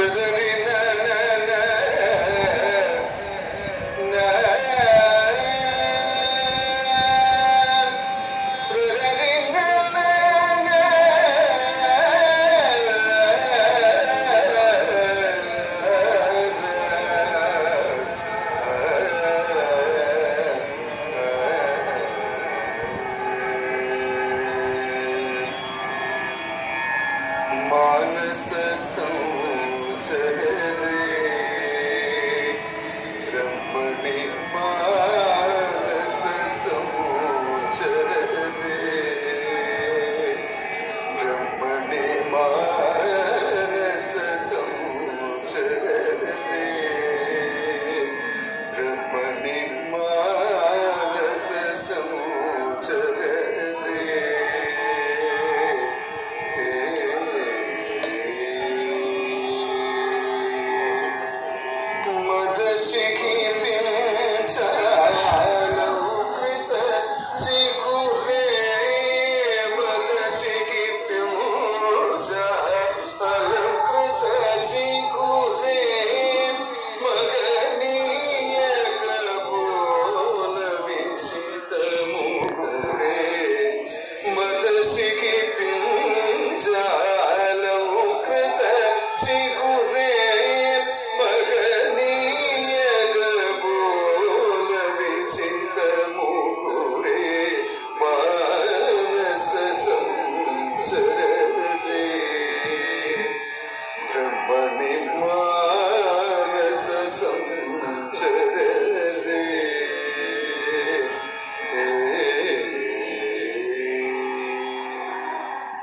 بإذنه मानस सौचरे रमणी मानस सौचरे रमणी मान seeking Yes, yes, yes.